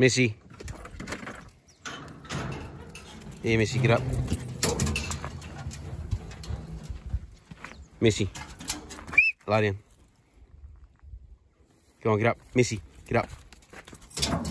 Missy. Hey, Missy, get up. Missy. Lie down. Come on, get up. Missy, get up.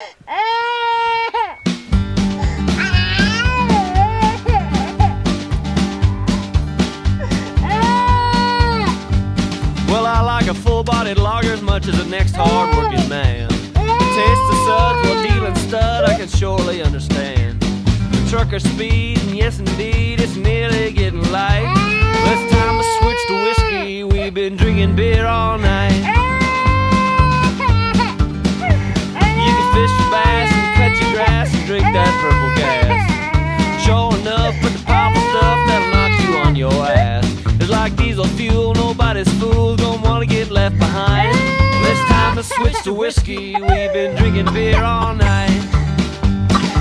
Well, I like a full-bodied logger as much as the next hard-working man. Taste the suds while dealing stud, I can surely understand. The trucker speed, and yes indeed, it's nearly getting light. Well, it's time to switch to whiskey. We've been drinking beer all night. Purple gas. Sure enough, but the powerful stuff that'll knock you on your ass. It's like diesel fuel, nobody's fool, don't wanna get left behind. It's time to switch to whiskey. We've been drinking beer all night.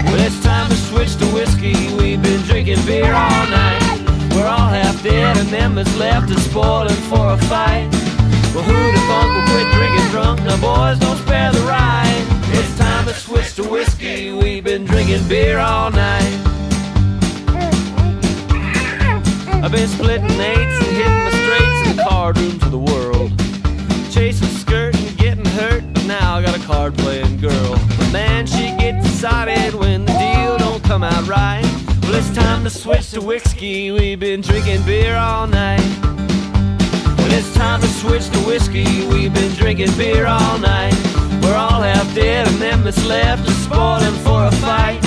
Well, it's time to switch to whiskey. We've been drinking beer all night. We're all half dead, and them that's left is spoiling for a fight. Well, who the funk will quit drinking drunk? Now, boys, don't spare the ride. It's time to switch to whiskey. We've been drinking beer all night. I've been splitting eights and hitting the straights in the card rooms of the world. Chasing skirt and getting hurt, but now I got a card playing girl. But man, she gets excited when the deal don't come out right. Well, it's time to switch to whiskey. We've been drinking beer all night. Well, it's time to switch to whiskey. We've been drinking beer all night. We're all half dead, and them that's left is spoiling for a fight.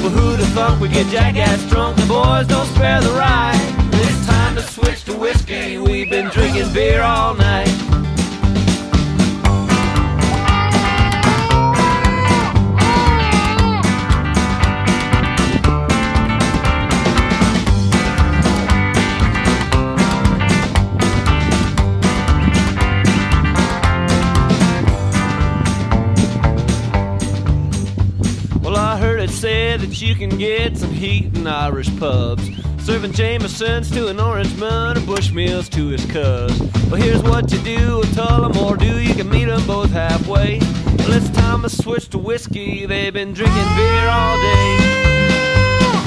Well, who'd have thunk we get jackass drunk? The boys don't spare the ride. It's time to switch to whiskey. We've been drinking beer all night. That you can get some heat in Irish pubs. Serving Jamesons to an orange Orangeman or Bushmills to his cuz. Well, here's what you do with Tullamore Dew. You can meet them both halfway. Well, it's time to switch to whiskey. They've been drinking beer all day.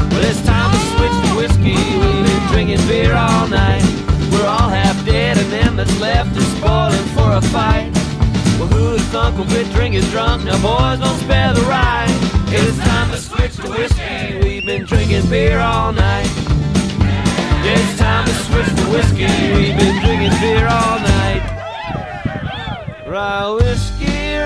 Well, it's time to switch to whiskey. We've been drinking beer all night. We're all half dead, and them that's left is spoiling for a fight. Well, who'd thunk we'll quit drinking drunk? Now, boys, don't spare the ride. It's time to switch to whiskey. We've been drinking beer all night. It's time to switch to whiskey. We've been drinking beer all night. Rye whiskey,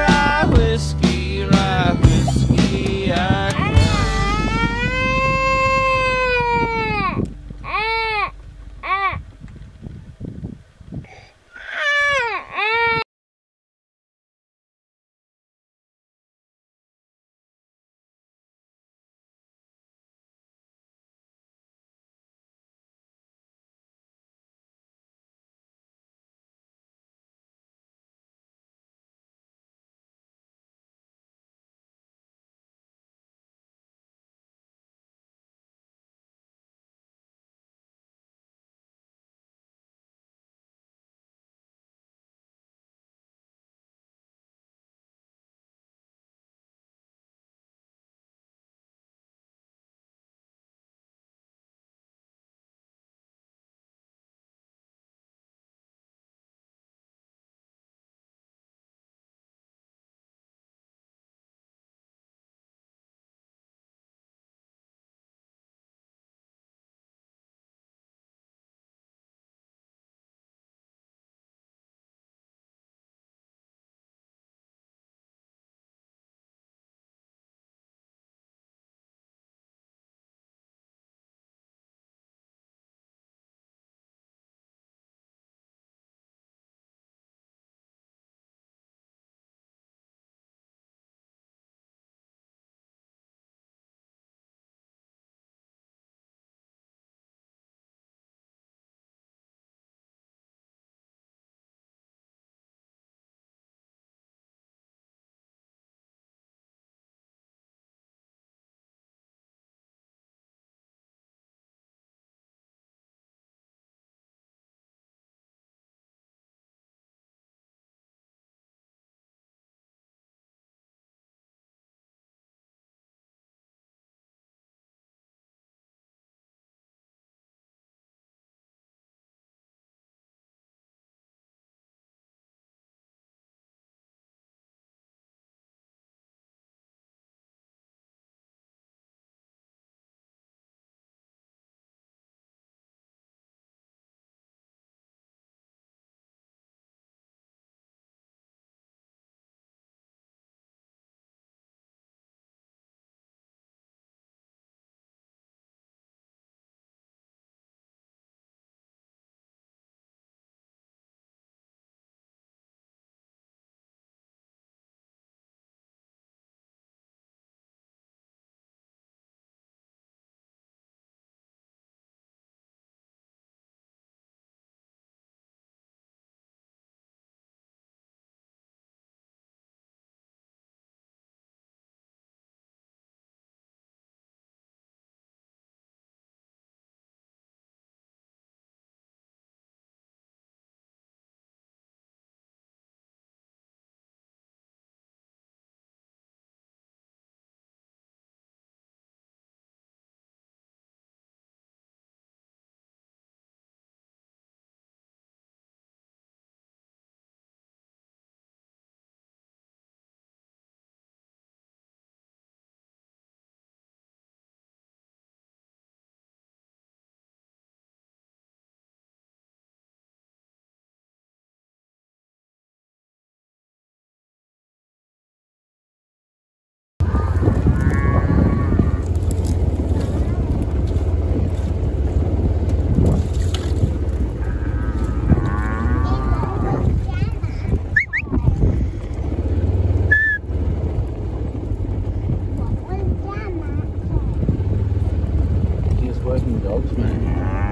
出来